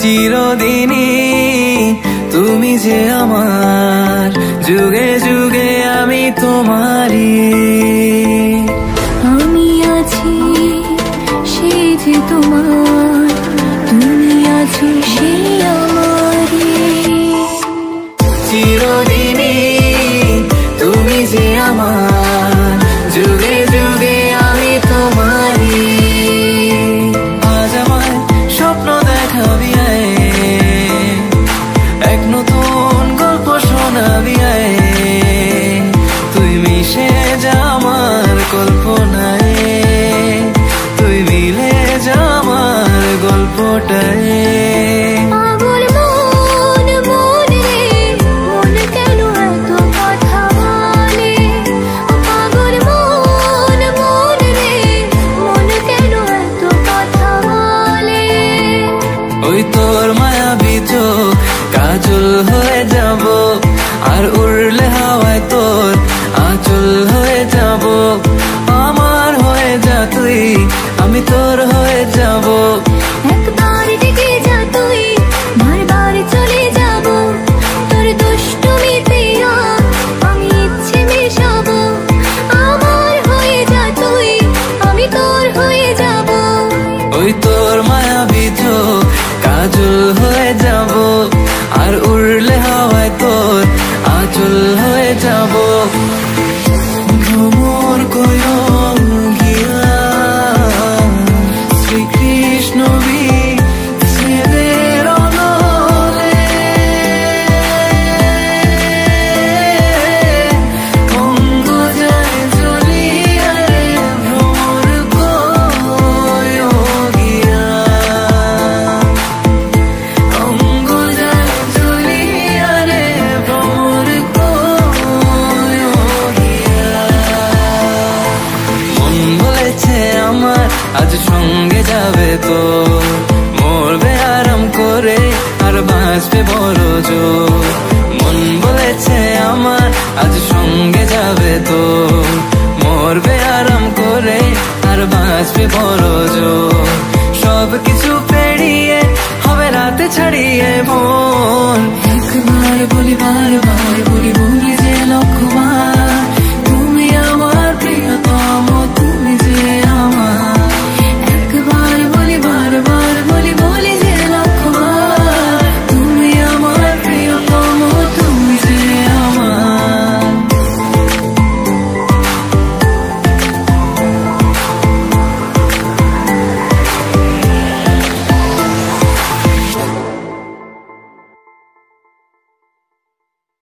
চিরদিনই তুমি যে আমার যুগে যুগে আমি তোমারই। algo আমি তোর হয়ে no reason তো মরবে আরাম করে আর বাঁচবে বড় জো মন বলেছে আমার, আজ সঙ্গে যাবে তো। মরবে আরাম করে আর বাঁচবে বড় জো সব কিছু